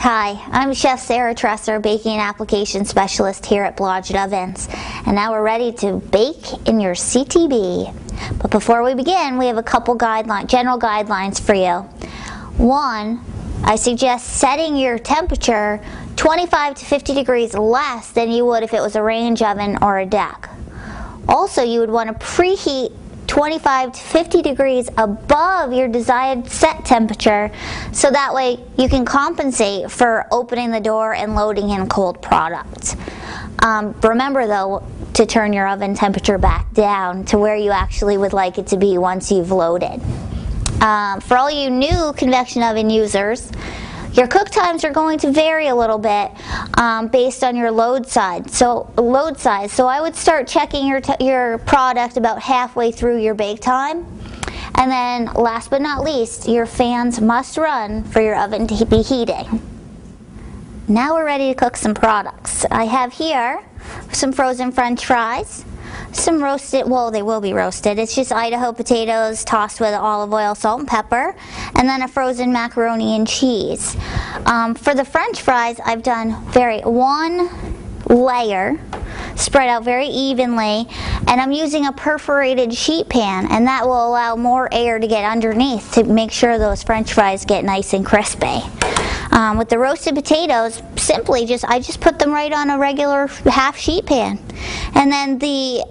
Hi, I'm Chef Sarah Tresser, Baking and Application Specialist here at Blodgett Ovens. And now we're ready to bake in your CTB. But before we begin, we have a couple general guidelines for you. One, I suggest setting your temperature 25 to 50 degrees less than you would if it was a range oven or a deck. Also, you would want to preheat 25 to 50 degrees above your desired set temperature so that way you can compensate for opening the door and loading in cold products. Um, remember though to turn your oven temperature back down to where you actually would like it to be once you've loaded. Um, for all you new convection oven users, your cook times are going to vary a little bit um, based on your load size. So load size. So I would start checking your your product about halfway through your bake time. And then last but not least, your fans must run for your oven to be heating. Now we're ready to cook some products. I have here some frozen french fries, some roasted, well, they will be roasted. It's just Idaho potatoes tossed with olive oil, salt, and pepper, and then a frozen macaroni and cheese. Um, for the french fries, I've done very one layer spread out very evenly and I'm using a perforated sheet pan and that will allow more air to get underneath to make sure those french fries get nice and crispy. Um, with the roasted potatoes, simply just I just put them right on a regular half sheet pan. And then the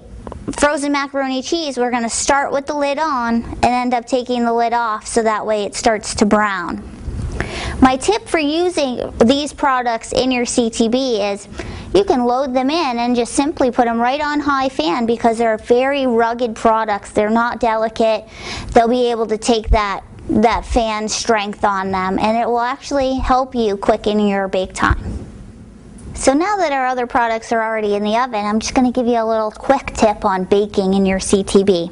frozen macaroni cheese, we're going to start with the lid on and end up taking the lid off so that way it starts to brown. My tip for using these products in your CTB is you can load them in and just simply put them right on high fan because they're very rugged products. They're not delicate. They'll be able to take that that fan strength on them and it will actually help you quicken your bake time. So now that our other products are already in the oven, I'm just going to give you a little quick tip on baking in your CTB.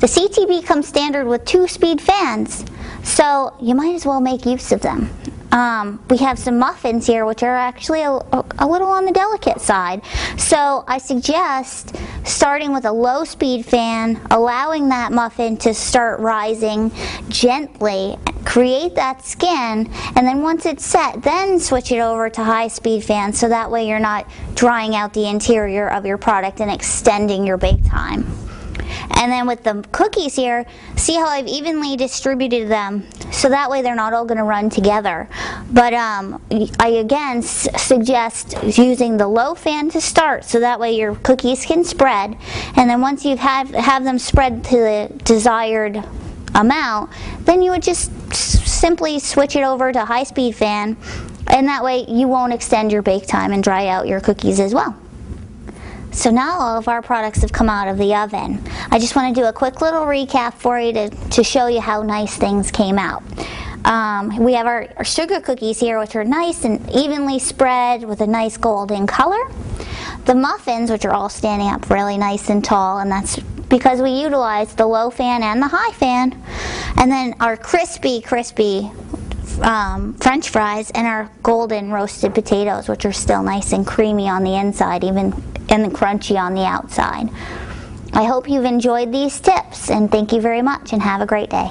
The CTB comes standard with two speed fans, so you might as well make use of them. Um, we have some muffins here which are actually a, a, little on the delicate side. So I suggest starting with a low speed fan, allowing that muffin to start rising gently, create that skin, and then once it's set, then switch it over to high speed fan so that way you're not drying out the interior of your product and extending your bake time. And then with the cookies here, see how I've evenly distributed them so that way they're not all going to run together. But um, I again suggest using the low fan to start so that way your cookies can spread. And then once you have, have them spread to the desired amount, then you would just simply switch it over to high speed fan and that way you won't extend your bake time and dry out your cookies as well. So now all of our products have come out of the oven. I just want to do a quick little recap for you to, to show you how nice things came out. Um, we have our, our, sugar cookies here which are nice and evenly spread with a nice golden color. The muffins which are all standing up really nice and tall and that's because we utilize the low fan and the high fan. And then our crispy, crispy um, french fries and our golden roasted potatoes which are still nice and creamy on the inside even and crunchy on the outside. I hope you've enjoyed these tips and thank you very much and have a great day.